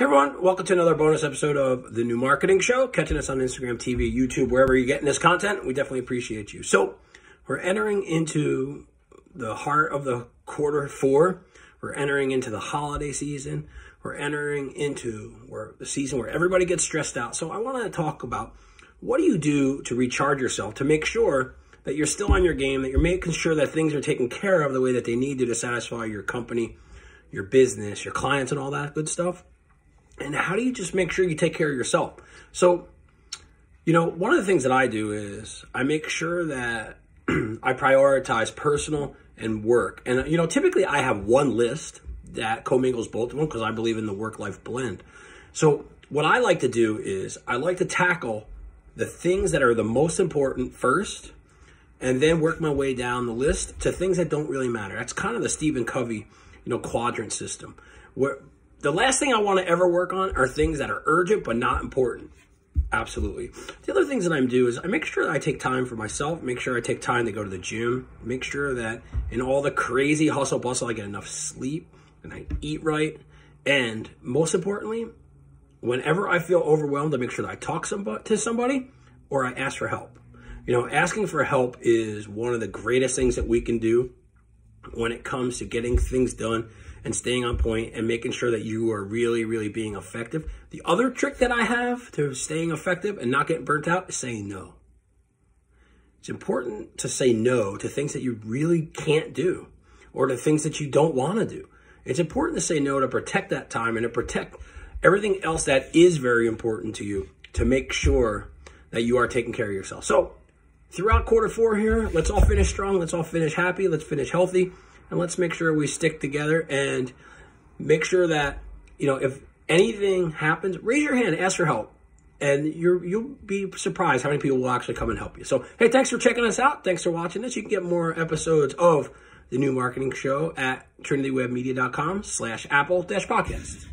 Hey everyone, welcome to another bonus episode of the New Marketing Show. Catching us on Instagram, TV, YouTube, wherever you're getting this content, we definitely appreciate you. So, we're entering into the heart of the quarter four. We're entering into the holiday season. We're entering into where the season where everybody gets stressed out. So, I want to talk about what do you do to recharge yourself to make sure that you're still on your game, that you're making sure that things are taken care of the way that they need to to satisfy your company, your business, your clients, and all that good stuff. And how do you just make sure you take care of yourself? So, you know, one of the things that I do is I make sure that I prioritize personal and work. And, you know, typically I have one list that commingles both of them because I believe in the work life blend. So, what I like to do is I like to tackle the things that are the most important first and then work my way down the list to things that don't really matter. That's kind of the Stephen Covey, you know, quadrant system. Where the last thing I want to ever work on are things that are urgent but not important. Absolutely. The other things that I do is I make sure that I take time for myself, make sure I take time to go to the gym, make sure that in all the crazy hustle bustle, I get enough sleep and I eat right. And most importantly, whenever I feel overwhelmed, I make sure that I talk to somebody or I ask for help. You know, asking for help is one of the greatest things that we can do when it comes to getting things done and staying on point and making sure that you are really, really being effective. The other trick that I have to staying effective and not getting burnt out is saying no. It's important to say no to things that you really can't do or to things that you don't want to do. It's important to say no to protect that time and to protect everything else that is very important to you to make sure that you are taking care of yourself. So, throughout quarter four here, let's all finish strong. Let's all finish happy. Let's finish healthy and let's make sure we stick together and make sure that you know if anything happens, raise your hand, ask for help, and you're you'll be surprised how many people will actually come and help you. So hey, thanks for checking us out. Thanks for watching this. You can get more episodes of the new marketing show at trinitywebmedia.com slash apple dash podcast.